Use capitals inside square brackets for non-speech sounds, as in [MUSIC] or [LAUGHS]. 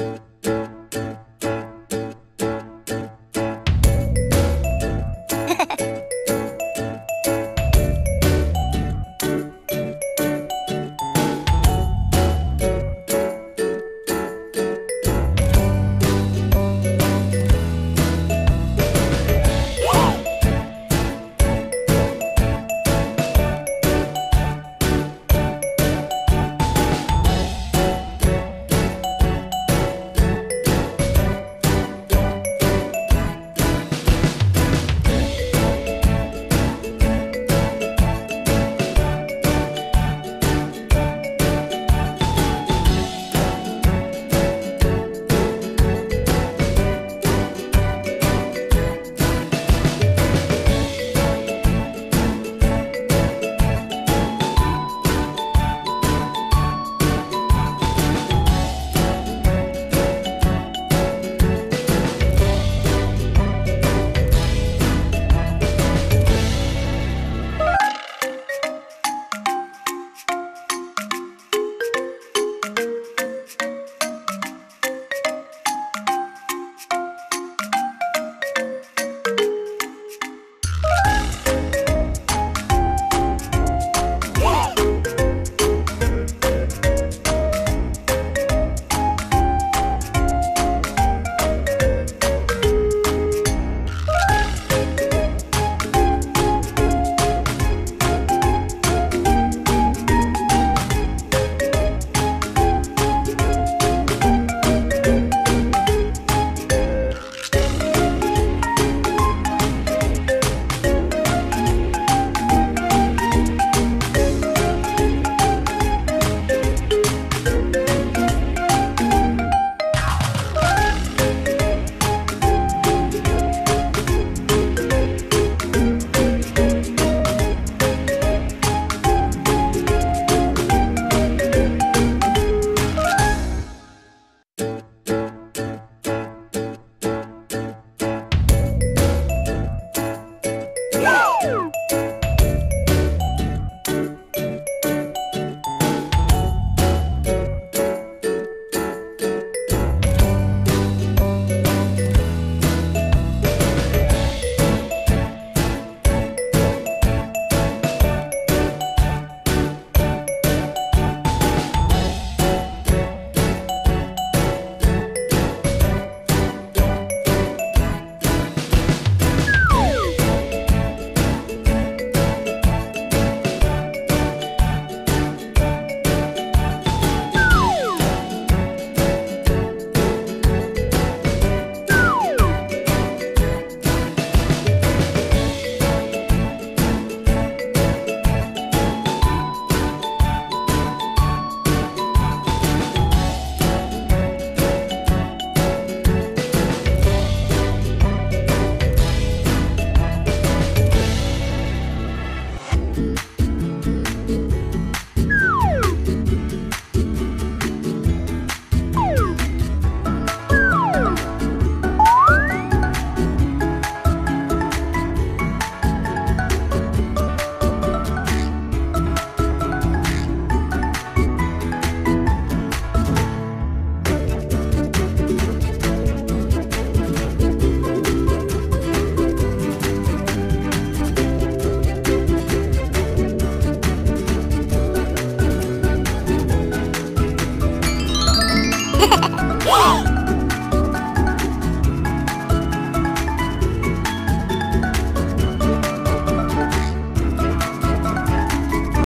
Ha ha ha. you Whoa! [LAUGHS]